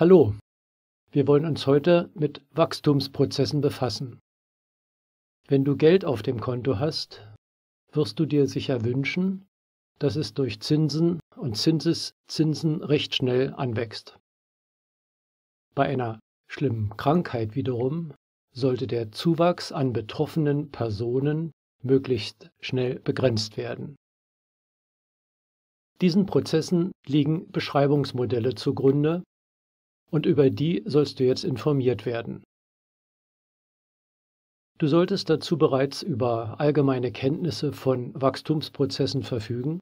Hallo, wir wollen uns heute mit Wachstumsprozessen befassen. Wenn du Geld auf dem Konto hast, wirst du dir sicher wünschen, dass es durch Zinsen und Zinseszinsen recht schnell anwächst. Bei einer schlimmen Krankheit wiederum sollte der Zuwachs an betroffenen Personen möglichst schnell begrenzt werden. Diesen Prozessen liegen Beschreibungsmodelle zugrunde und über die sollst du jetzt informiert werden. Du solltest dazu bereits über allgemeine Kenntnisse von Wachstumsprozessen verfügen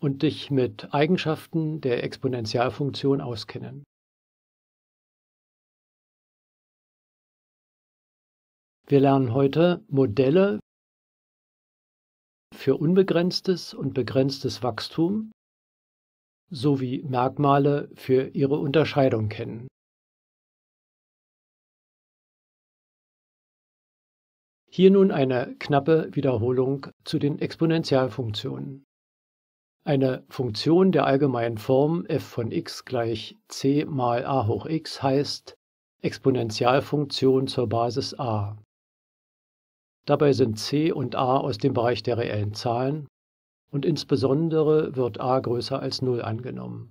und dich mit Eigenschaften der Exponentialfunktion auskennen. Wir lernen heute Modelle für unbegrenztes und begrenztes Wachstum sowie Merkmale für ihre Unterscheidung kennen. Hier nun eine knappe Wiederholung zu den Exponentialfunktionen. Eine Funktion der allgemeinen Form f von x gleich c mal a hoch x heißt Exponentialfunktion zur Basis a. Dabei sind c und a aus dem Bereich der reellen Zahlen und insbesondere wird a größer als 0 angenommen.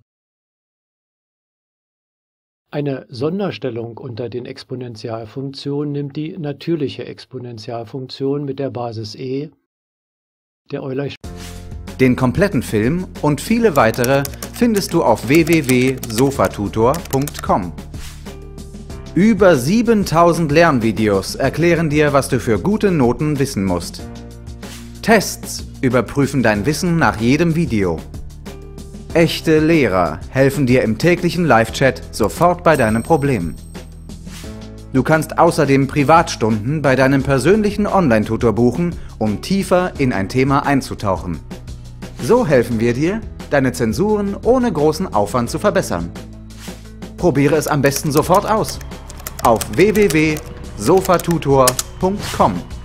Eine Sonderstellung unter den Exponentialfunktionen nimmt die natürliche Exponentialfunktion mit der Basis e, der Euler. Den kompletten Film und viele weitere findest du auf www.sofatutor.com. Über 7000 Lernvideos erklären dir, was du für gute Noten wissen musst. Tests überprüfen dein Wissen nach jedem Video. Echte Lehrer helfen dir im täglichen Live-Chat sofort bei deinem Problem. Du kannst außerdem Privatstunden bei deinem persönlichen Online-Tutor buchen, um tiefer in ein Thema einzutauchen. So helfen wir dir, deine Zensuren ohne großen Aufwand zu verbessern. Probiere es am besten sofort aus auf www.sofatutor.com.